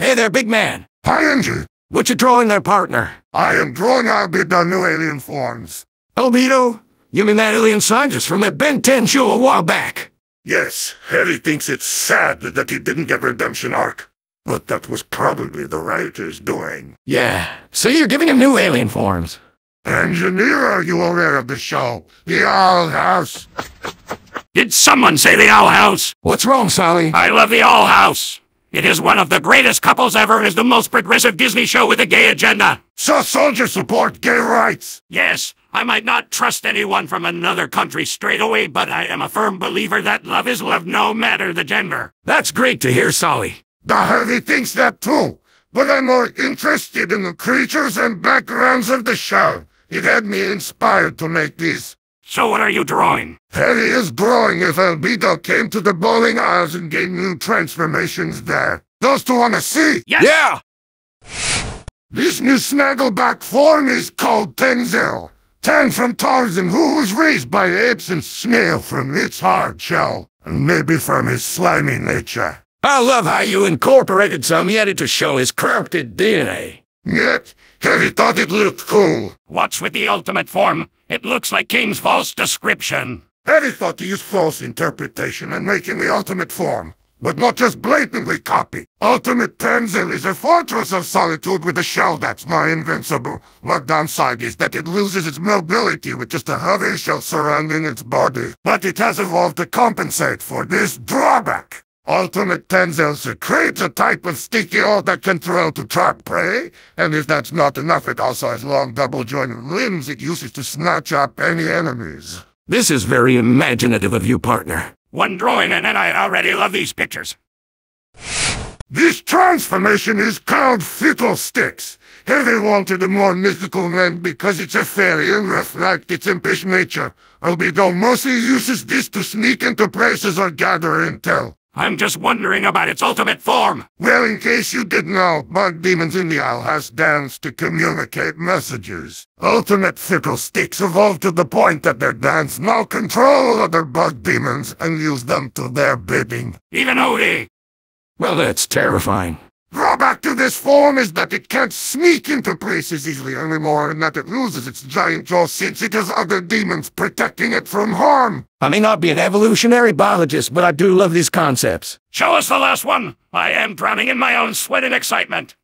Hey there, big man. Hi, Engie. What you drawing there, partner? I am drawing Albedo new alien forms. Albedo? You mean that alien scientist from that Ben 10 show a while back? Yes, Heavy thinks it's sad that he didn't get redemption arc. But that was probably the writer's doing. Yeah, so you're giving him new alien forms. Engineer, are you aware of the show? The Owl House. Did someone say the Owl House? What's wrong, Solly? I love the Owl House. It is one of the greatest couples ever and is the most progressive Disney show with a gay agenda. So soldiers support gay rights. Yes, I might not trust anyone from another country straight away, but I am a firm believer that love is love no matter the gender. That's great to hear, Solly. The Heavy thinks that too. But I'm more interested in the creatures and backgrounds of the show. It had me inspired to make this. So what are you drawing? Heavy is drawing if Albedo came to the Boiling Isles and gave new transformations there. Those two wanna see? Yes. Yeah! This new snaggleback form is called Tenzel. Tan from Tarzan, who was raised by apes and snail from its hard shell, and maybe from his slimy nature. I love how you incorporated some yet to show his corrupted DNA. Yet, Heavy thought it looked cool. What's with the ultimate form? It looks like King's false description. Heavy thought to use false interpretation and making the ultimate form, but not just blatantly copy. Ultimate Tenzel is a fortress of solitude with a shell that's not invincible. One downside is that it loses its mobility with just a heavy shell surrounding its body. But it has evolved to compensate for this drawback. Ultimate Tenzel secretes a type of sticky ore that can throw to trap prey, and if that's not enough, it also has long double-jointed limbs it uses to snatch up any enemies. This is very imaginative of you, partner. One drawing and I already love these pictures. This transformation is called Fiddlesticks. Heavy wanted a more mythical name because it's a fairy and reflects its impish nature. Albedo mostly uses this to sneak into places or gather intel. I'm just wondering about its ultimate form. Well, in case you didn't know, bug demons in the Owl House dance to communicate messages. Ultimate Fiddlesticks evolved to the point that their dance now control other bug demons and use them to their bidding. Even Odie. Well, that's terrifying. Drawback to this form is that it can't sneak into places easily anymore and that it loses its giant jaw since it has other demons protecting it from harm. I may not be an evolutionary biologist, but I do love these concepts. Show us the last one. I am drowning in my own sweat and excitement.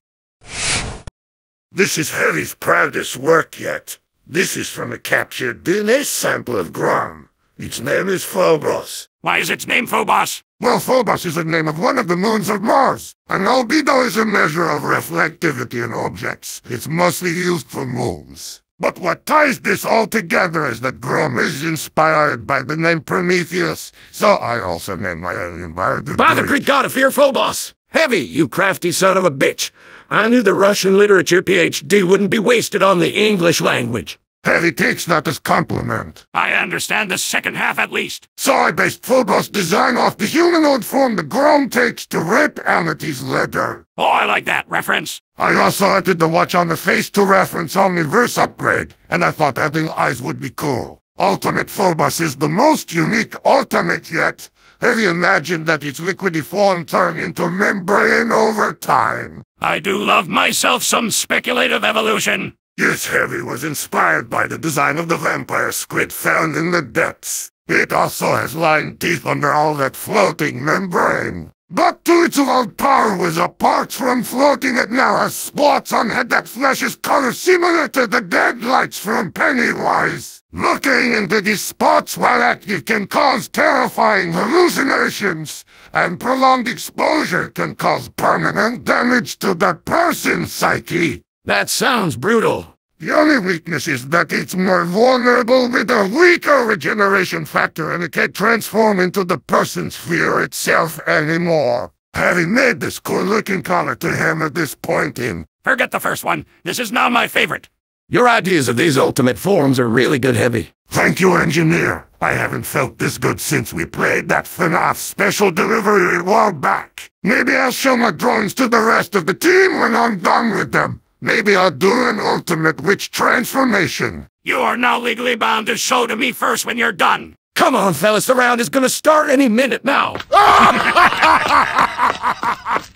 This is Heavy's proudest work yet. This is from a captured DNA sample of Grom. Its name is Phobos. Why is its name Phobos? Well, Phobos is the name of one of the moons of Mars, and albedo is a measure of reflectivity in objects. It's mostly used for moons. But what ties this all together is that Grom is inspired by the name Prometheus, so I also named my alien by the By the. Greek god of fear, Phobos! Heavy, you crafty son of a bitch! I knew the Russian literature PhD wouldn't be wasted on the English language. Heavy takes that as compliment. I understand the second half at least. So I based Phobos' design off the humanoid form the Grom takes to rip Amity's leather. Oh, I like that reference. I also added the watch on the face to reference Omniverse upgrade, and I thought adding eyes would be cool. Ultimate Phobos is the most unique ultimate yet. Have you imagined that its liquidy form turned into membrane over time? I do love myself some speculative evolution. Yes, Heavy was inspired by the design of the vampire squid found in the depths. It also has lined teeth under all that floating membrane. But to its old power was apart from floating it now has spots on head that flashes color similar to the dead lights from Pennywise. Looking into these spots while active can cause terrifying hallucinations, and prolonged exposure can cause permanent damage to the person's psyche. That sounds brutal. The only weakness is that it's more vulnerable with a weaker regeneration factor and it can't transform into the person's fear itself anymore. Having made this cool-looking collar to him at this point in. Forget the first one. This is now my favorite. Your ideas of these ultimate forms are really good, Heavy. Thank you, engineer. I haven't felt this good since we played that FNAF special delivery a while back. Maybe I'll show my drawings to the rest of the team when I'm done with them. Maybe I'll do an ultimate witch transformation. You are now legally bound to show to me first when you're done. Come on, fellas, the round is gonna start any minute now.